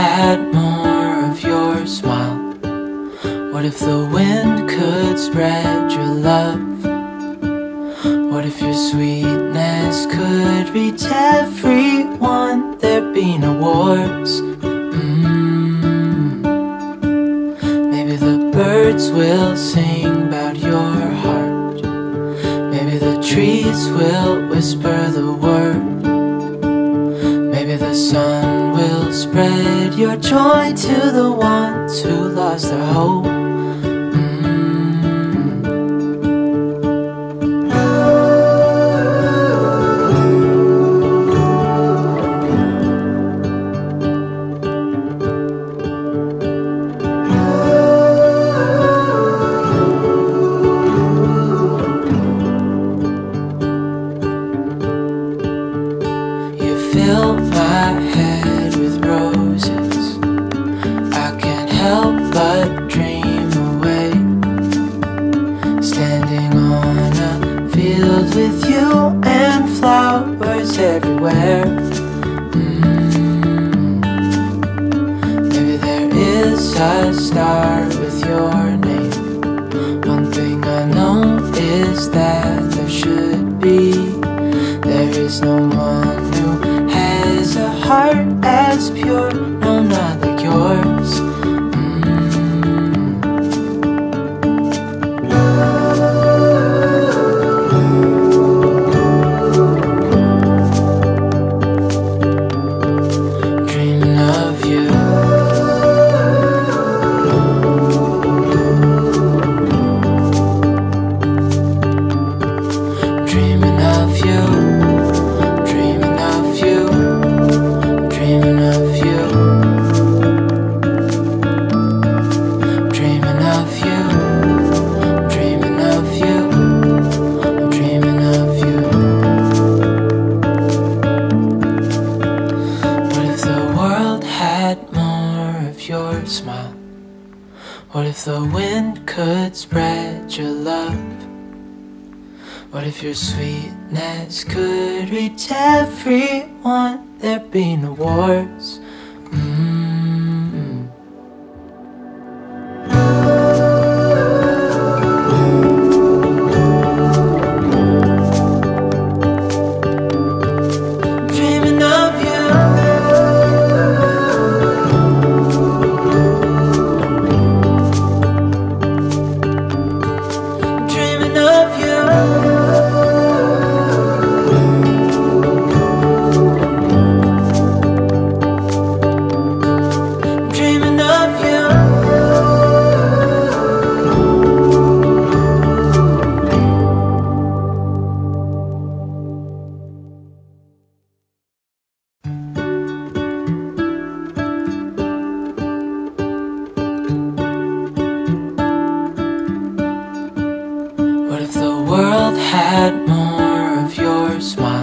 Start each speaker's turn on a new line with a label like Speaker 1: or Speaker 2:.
Speaker 1: had more of your smile? What if the wind could spread your love? What if your sweetness could reach everyone? There'd be no wars. Mm. Maybe the birds will sing about your heart. Maybe the trees will whisper the word. Maybe the sun will spread your joy to the ones who lost their hope. Mm. You fill my head everywhere. Mm. Maybe there is a star with your name. One thing I know is that there should be. There is no one who has a heart as pure, no, not like yours. Your smile? What if the wind could spread your love? What if your sweetness could reach everyone? There'd be no wars. world had more of your smile.